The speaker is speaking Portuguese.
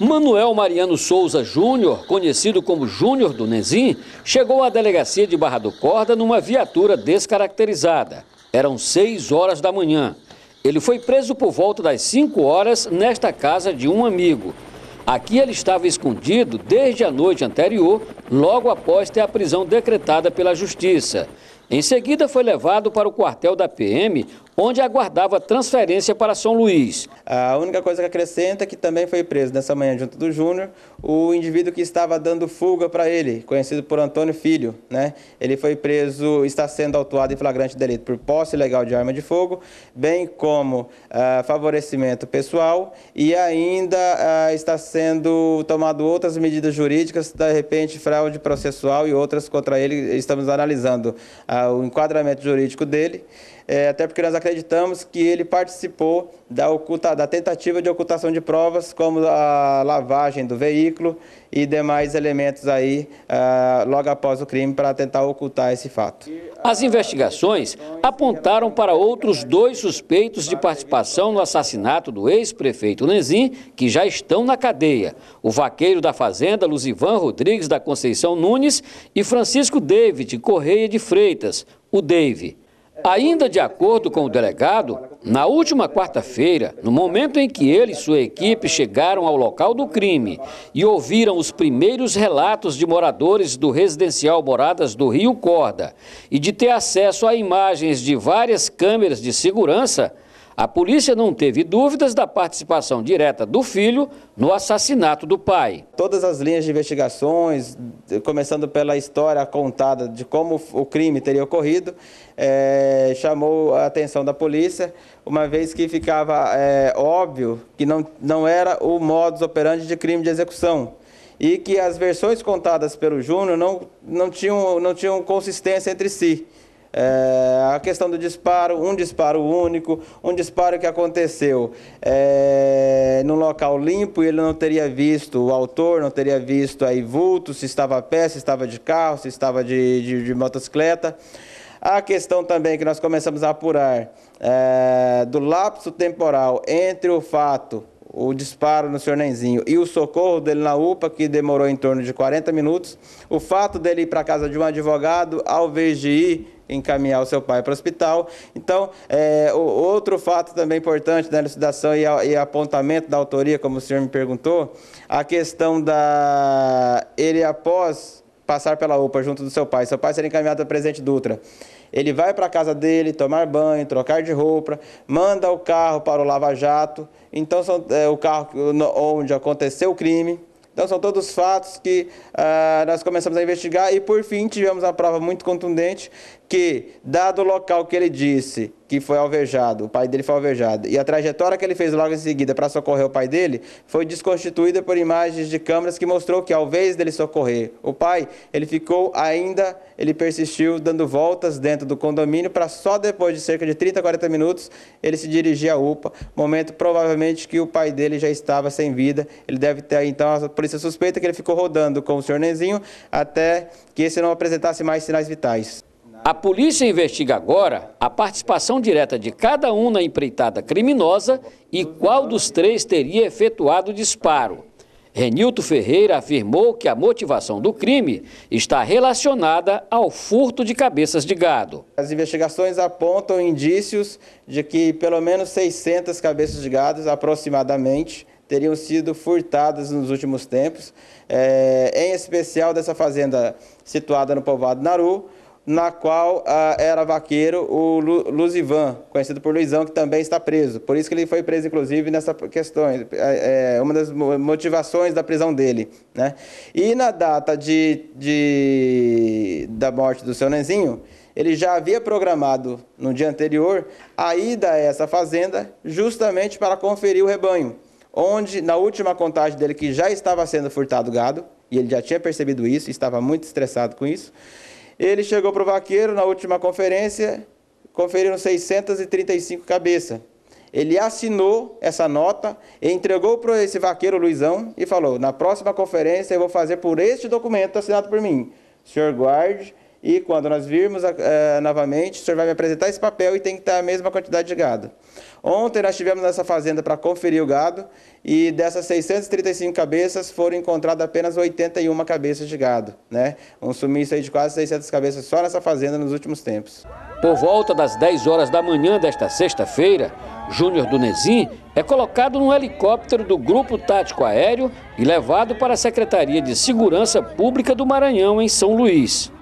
Manuel Mariano Souza Júnior, conhecido como Júnior do Nezim, chegou à delegacia de Barra do Corda numa viatura descaracterizada. Eram 6 horas da manhã. Ele foi preso por volta das 5 horas nesta casa de um amigo. Aqui ele estava escondido desde a noite anterior, logo após ter a prisão decretada pela Justiça. Em seguida, foi levado para o quartel da PM, onde aguardava transferência para São Luís. A única coisa que acrescenta é que também foi preso nessa manhã junto do Júnior o indivíduo que estava dando fuga para ele, conhecido por Antônio Filho. Né? Ele foi preso, está sendo autuado em flagrante delito por posse ilegal de arma de fogo, bem como ah, favorecimento pessoal e ainda ah, está sendo tomado outras medidas jurídicas, de repente fraude processual e outras contra ele. Estamos analisando ah, o enquadramento jurídico dele é, até porque nós acreditamos que ele participou da, oculta, da tentativa de ocultação de provas, como a lavagem do veículo e demais elementos aí uh, logo após o crime para tentar ocultar esse fato. As investigações apontaram para outros dois suspeitos de participação no assassinato do ex-prefeito Nenzim, que já estão na cadeia. O vaqueiro da fazenda, Luzivan Rodrigues da Conceição Nunes e Francisco David Correia de Freitas, o Dave. Ainda de acordo com o delegado, na última quarta-feira, no momento em que ele e sua equipe chegaram ao local do crime e ouviram os primeiros relatos de moradores do residencial Moradas do Rio Corda e de ter acesso a imagens de várias câmeras de segurança, a polícia não teve dúvidas da participação direta do filho no assassinato do pai. Todas as linhas de investigações, começando pela história contada de como o crime teria ocorrido, é, chamou a atenção da polícia, uma vez que ficava é, óbvio que não, não era o modus operandi de crime de execução e que as versões contadas pelo Júnior não, não, tinham, não tinham consistência entre si. É, a questão do disparo, um disparo único, um disparo que aconteceu é, num local limpo e ele não teria visto, o autor não teria visto aí vulto, se estava a pé, se estava de carro, se estava de, de, de motocicleta. A questão também que nós começamos a apurar é, do lapso temporal entre o fato o disparo no senhor Nenzinho e o socorro dele na UPA, que demorou em torno de 40 minutos, o fato dele ir para casa de um advogado, ao invés de ir encaminhar o seu pai para o hospital. Então, é, o, outro fato também importante da elucidação e, e apontamento da autoria, como o senhor me perguntou, a questão da... ele após passar pela UPA junto do seu pai, seu pai ser encaminhado para Presidente Dutra, ele vai para a casa dele, tomar banho, trocar de roupa, manda o carro para o Lava Jato, então são, é, o carro onde aconteceu o crime, então, são todos fatos que uh, nós começamos a investigar. E, por fim, tivemos uma prova muito contundente que, dado o local que ele disse que foi alvejado, o pai dele foi alvejado, e a trajetória que ele fez logo em seguida para socorrer o pai dele, foi desconstituída por imagens de câmeras que mostrou que, ao invés dele socorrer o pai, ele ficou ainda, ele persistiu dando voltas dentro do condomínio para só depois de cerca de 30, 40 minutos ele se dirigir à UPA, momento provavelmente que o pai dele já estava sem vida, ele deve ter, então, a polícia suspeita que ele ficou rodando com o senhor Nenzinho até que esse não apresentasse mais sinais vitais. A polícia investiga agora a participação direta de cada um na empreitada criminosa e qual dos três teria efetuado o disparo. Renilton Ferreira afirmou que a motivação do crime está relacionada ao furto de cabeças de gado. As investigações apontam indícios de que pelo menos 600 cabeças de gado, aproximadamente, teriam sido furtadas nos últimos tempos, é, em especial dessa fazenda situada no povoado Naru, na qual ah, era vaqueiro o Lu, Luzivan, conhecido por Luizão, que também está preso. Por isso que ele foi preso, inclusive, nessa questão. É, é uma das motivações da prisão dele. Né? E na data de, de, da morte do seu Nenzinho, ele já havia programado no dia anterior a ida a essa fazenda justamente para conferir o rebanho, onde na última contagem dele que já estava sendo furtado gado, e ele já tinha percebido isso, estava muito estressado com isso, ele chegou para o vaqueiro na última conferência, conferiram 635 cabeças. Ele assinou essa nota, entregou para esse vaqueiro Luizão e falou: na próxima conferência eu vou fazer por este documento assinado por mim. O senhor guarde e quando nós virmos é, novamente, o senhor vai me apresentar esse papel e tem que estar a mesma quantidade de gado. Ontem nós estivemos nessa fazenda para conferir o gado e dessas 635 cabeças foram encontradas apenas 81 cabeças de gado, né? Um sumiço de quase 600 cabeças só nessa fazenda nos últimos tempos. Por volta das 10 horas da manhã desta sexta-feira, Júnior Dunezin é colocado num helicóptero do Grupo Tático Aéreo e levado para a Secretaria de Segurança Pública do Maranhão, em São Luís.